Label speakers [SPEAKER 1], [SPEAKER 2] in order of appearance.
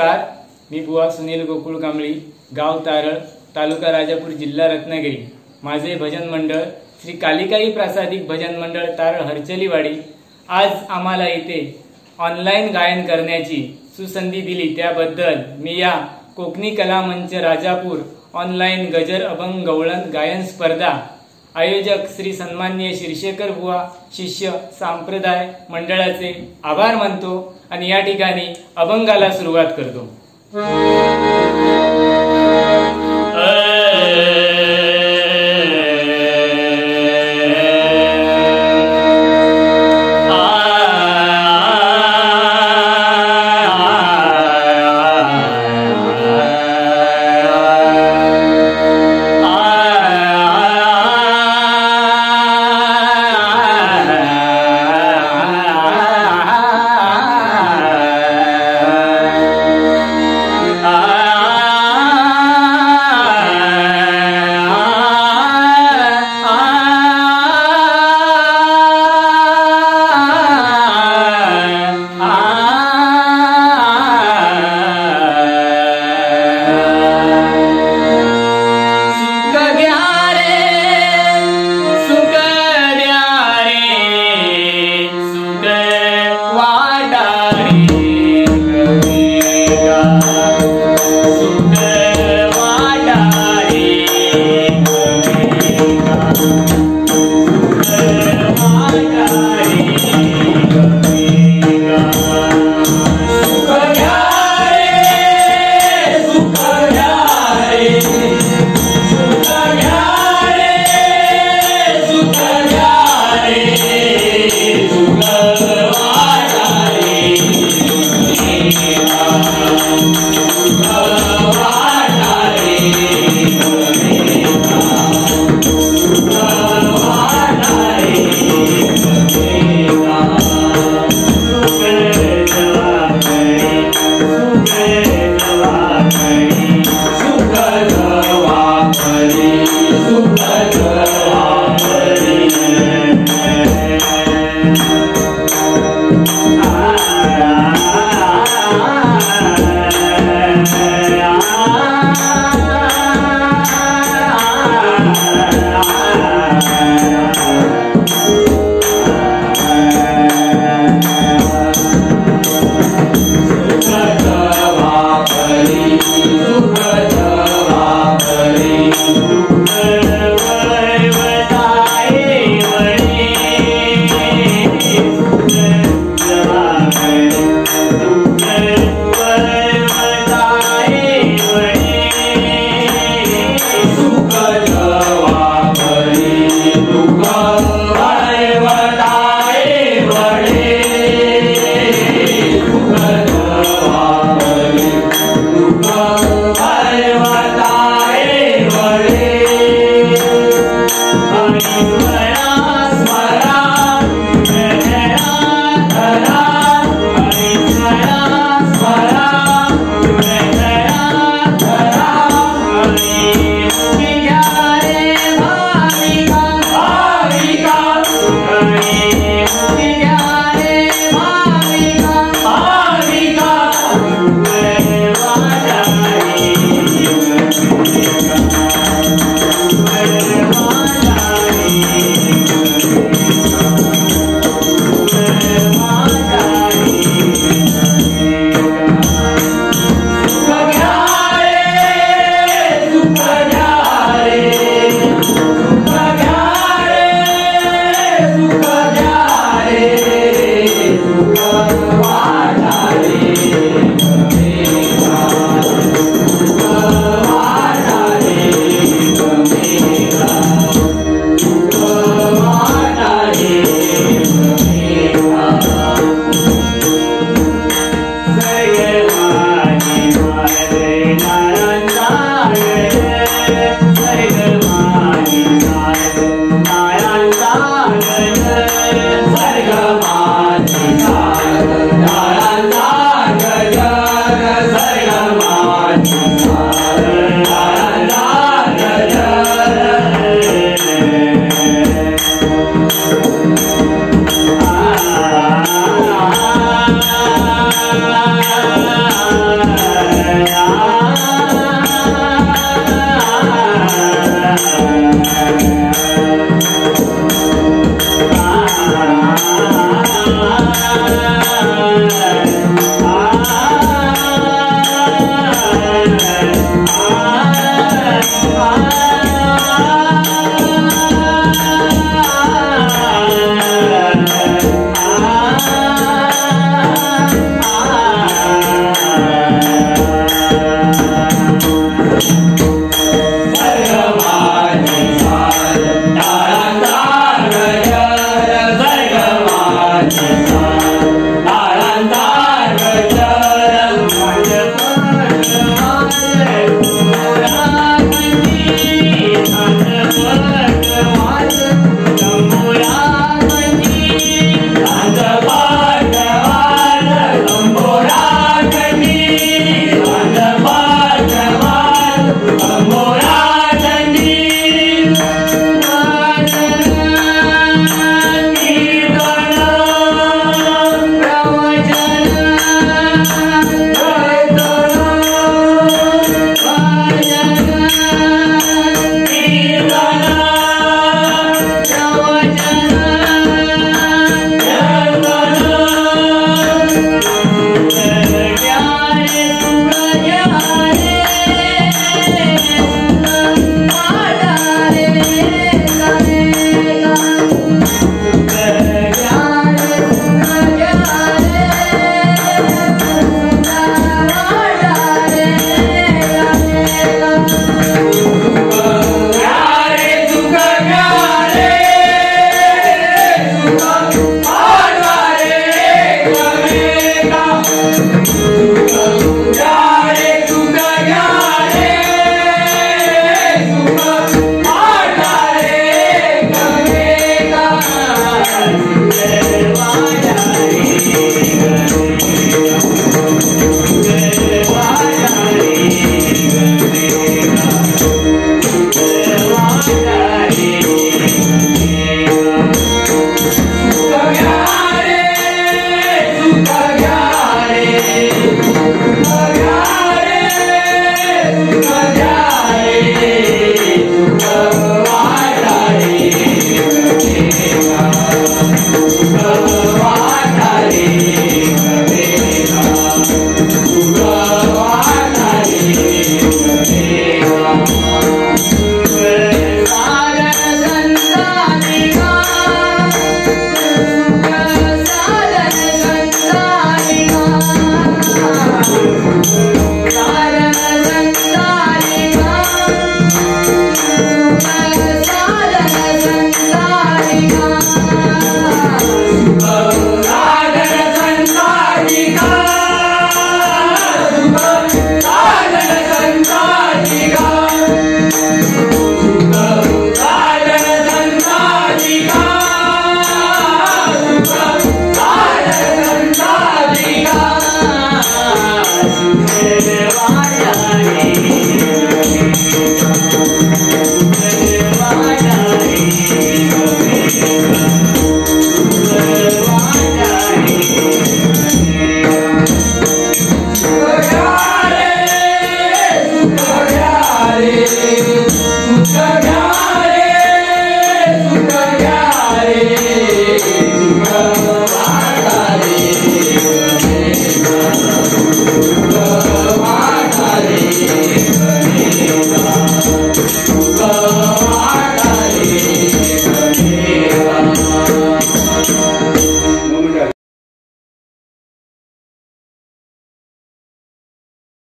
[SPEAKER 1] नमस्कार. मी बुवा सुनील गोकुळ कांबळी गाव तारळ तालुका राजापूर जिल्हा रत्नागिरी. माझे भजन मंडळ श्री कालिकाई प्रासादिक भजन मंडळ तारळ हरचलीवाडी. आज आम्हाला इथे ऑनलाईन गायन करण्याची सुसंधी दिली. त्याबद्दल मी या कोकणी कला मंच राजापूर ऑनलाईन गजर अभंग गवळण गायन स्पर्धा आयोजक श्री सन्माननीय शिरशेकर बुवा शिष्य सांप्रदाय मंडळाचे आभार मानतो आणि या ठिकाणी अभंगाला सुरुवात करतो.